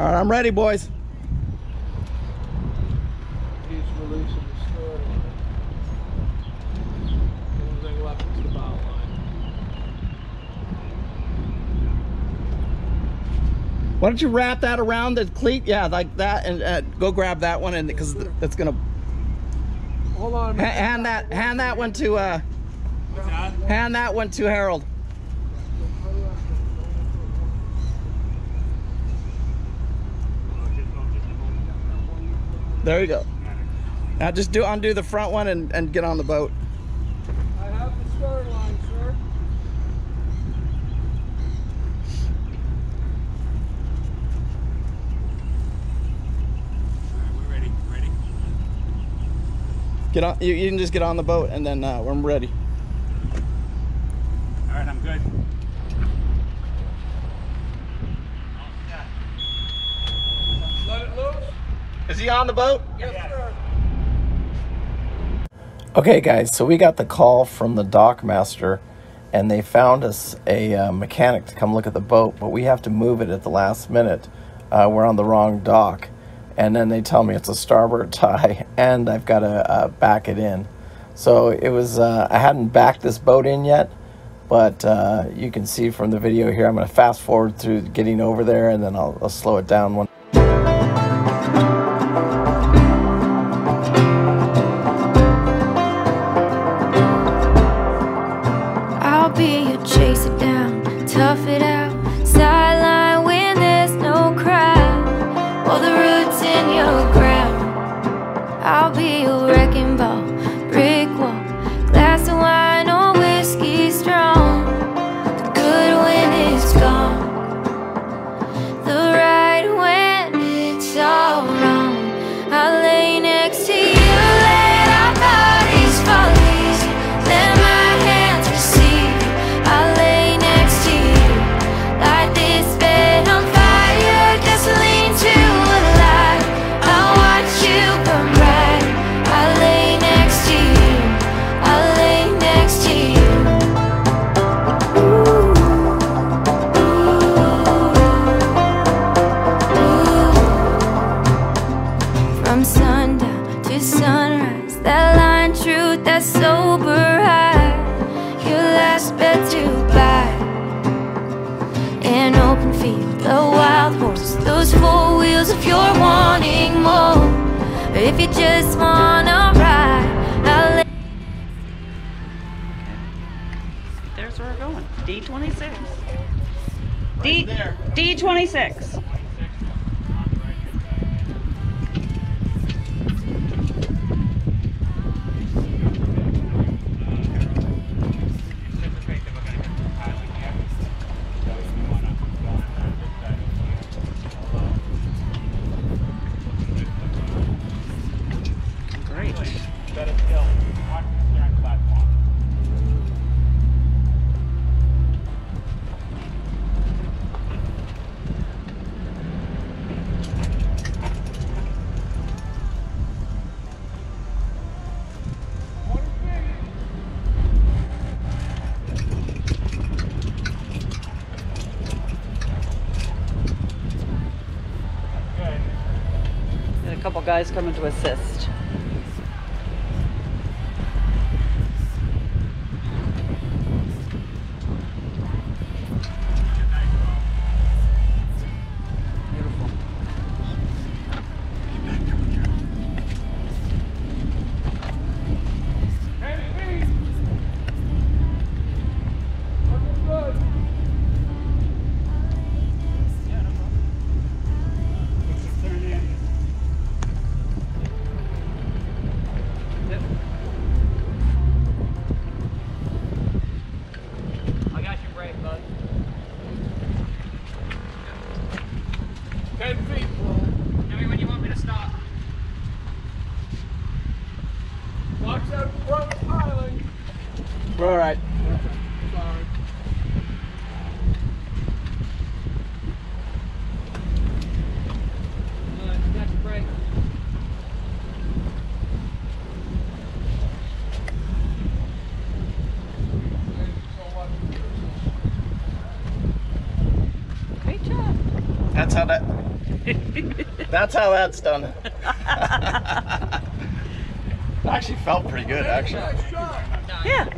All right, I'm ready, boys. He's releasing the stern line. The only thing left is the bow line. Why don't you wrap that around the cleat? Yeah, like that, and uh, go grab that one, and because it's gonna Hold on hand that hand that one to uh, that? hand that one to Harold. There you go. Now just do undo the front one and, and get on the boat. I have the stern line, sir. Alright, we're ready. Ready? Get on. You, you can just get on the boat, and then uh, I'm ready. Alright, I'm good. Let it loose. Is he on the boat? Yes, sir. Okay, guys, so we got the call from the dock master, and they found us a uh, mechanic to come look at the boat, but we have to move it at the last minute. Uh, we're on the wrong dock, and then they tell me it's a starboard tie, and I've got to uh, back it in. So it was, uh, I hadn't backed this boat in yet, but uh, you can see from the video here, I'm going to fast forward through getting over there, and then I'll, I'll slow it down one. From sundown to sunrise, that line truth, that sober high. Your last bet to buy an open field, a wild horse, those four wheels if you're wanting more. Or if you just wanna ride, I'll let There's where we're going. D26. D D26. Guys coming to assist. All right. That's how that. that's how that's done. actually felt pretty good, actually. Yeah.